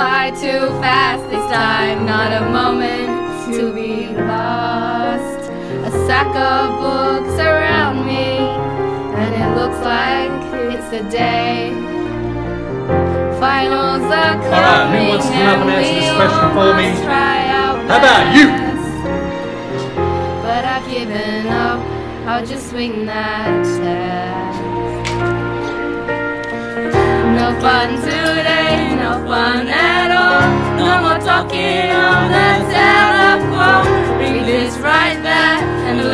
by too fast this time, not a moment to be lost. A sack of books around me, and it looks like it's the day. Finals are coming, Alright, who wants to come up and answer this we question all for me? must try our How about you? But I've given up, I'll just swing that test. No fun today,